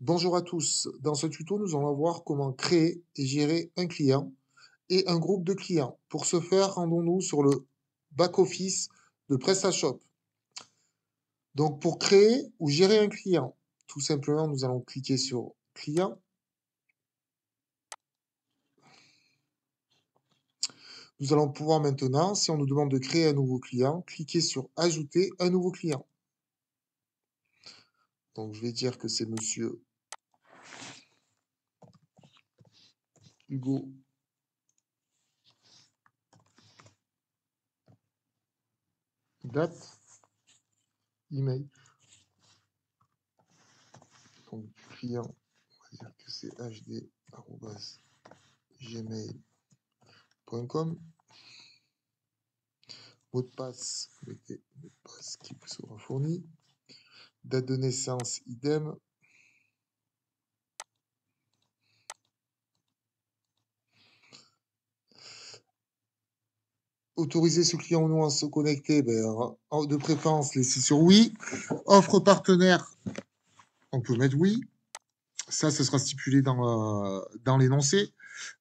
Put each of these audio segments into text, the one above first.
Bonjour à tous. Dans ce tuto, nous allons voir comment créer et gérer un client et un groupe de clients. Pour ce faire, rendons-nous sur le back-office de PrestaShop. Donc, pour créer ou gérer un client, tout simplement, nous allons cliquer sur Client. Nous allons pouvoir maintenant, si on nous demande de créer un nouveau client, cliquer sur Ajouter un nouveau client. Donc, je vais dire que c'est Monsieur Hugo date. Email. Donc client on va dire que c'est hd@gmail.com mot de passe mettez mot de passe qui vous sera fourni. Date de naissance idem autoriser ce client ou non à se connecter, ben, de préférence, laisser sur oui. Offre partenaire, on peut mettre oui. Ça, ce sera stipulé dans, euh, dans l'énoncé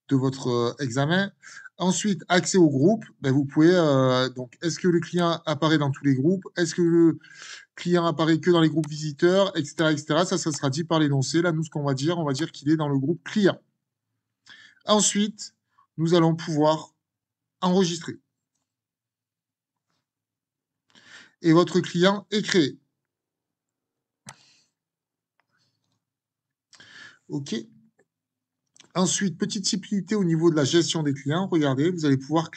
de votre euh, examen. Ensuite, accès au groupe. Ben, vous pouvez, euh, donc, est-ce que le client apparaît dans tous les groupes? Est-ce que le client apparaît que dans les groupes visiteurs, etc., etc. Ça, ça sera dit par l'énoncé. Là, nous, ce qu'on va dire, on va dire qu'il est dans le groupe client. Ensuite, nous allons pouvoir enregistrer. Et votre client est créé. OK. Ensuite, petite subtilité au niveau de la gestion des clients. Regardez, vous allez pouvoir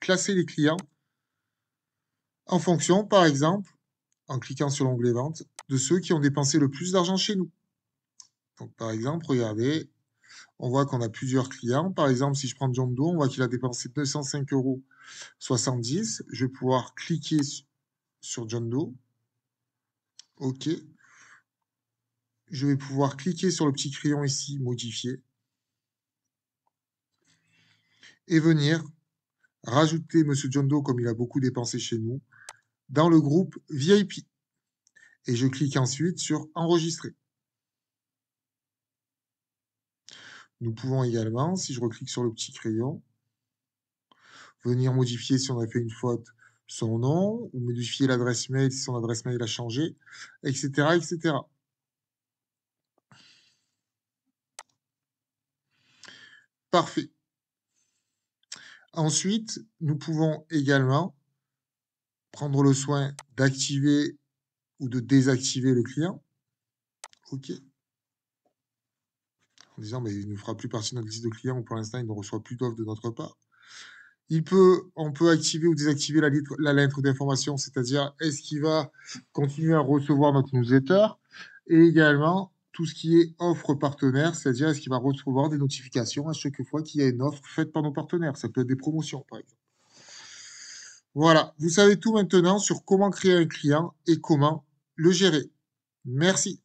classer les clients en fonction, par exemple, en cliquant sur l'onglet Vente, de ceux qui ont dépensé le plus d'argent chez nous. Donc, par exemple, regardez, on voit qu'on a plusieurs clients. Par exemple, si je prends John Doe, on voit qu'il a dépensé 205,70 euros. Je vais pouvoir cliquer sur John Doe. OK. Je vais pouvoir cliquer sur le petit crayon ici, modifier. Et venir rajouter Monsieur John Doe, comme il a beaucoup dépensé chez nous, dans le groupe VIP. Et je clique ensuite sur enregistrer. Nous pouvons également, si je reclique sur le petit crayon, venir modifier si on a fait une faute son nom, ou modifier l'adresse mail si son adresse mail a changé, etc. etc. Parfait. Ensuite, nous pouvons également prendre le soin d'activer ou de désactiver le client. OK. En disant, mais il ne fera plus partie de notre liste de clients ou pour l'instant, il ne reçoit plus d'offres de notre part. On peut activer ou désactiver la lettre, la lettre d'information, c'est-à-dire est-ce qu'il va continuer à recevoir notre newsletter et également tout ce qui est offre partenaire, c'est-à-dire est-ce qu'il va recevoir des notifications à chaque fois qu'il y a une offre faite par nos partenaires? Ça peut être des promotions, par exemple. Voilà, vous savez tout maintenant sur comment créer un client et comment le gérer. Merci.